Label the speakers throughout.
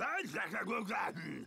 Speaker 1: Sounds like a good garden.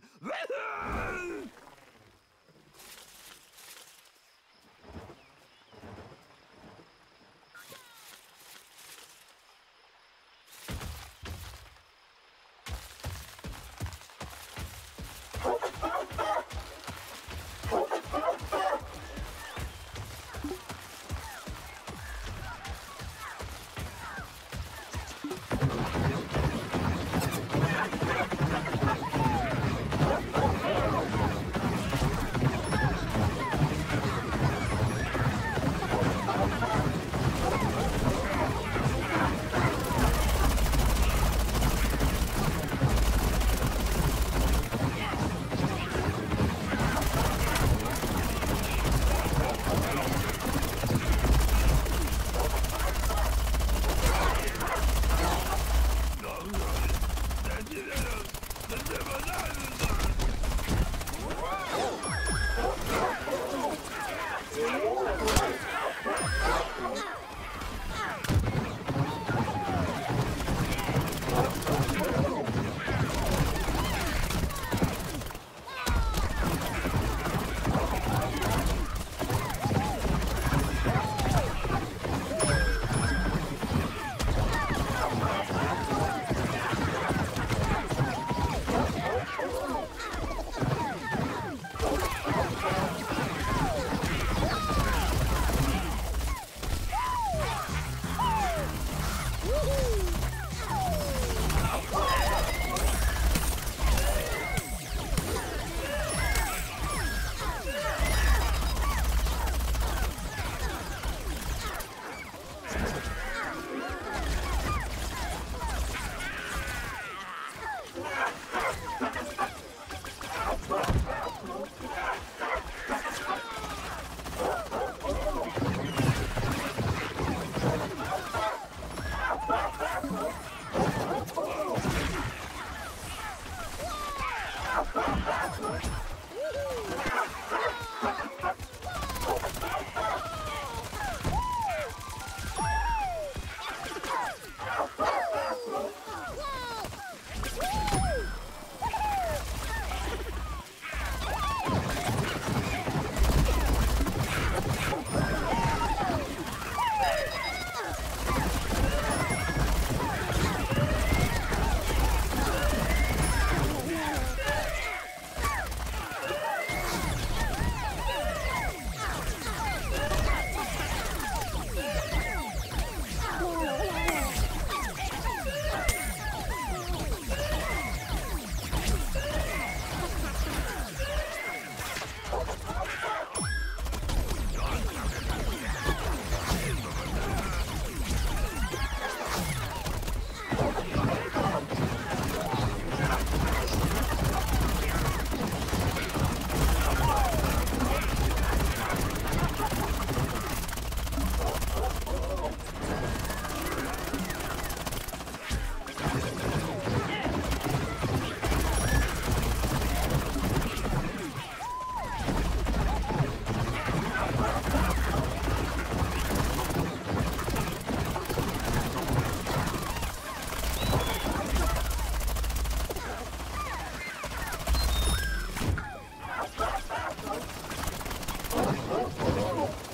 Speaker 1: できた!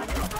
Speaker 1: no.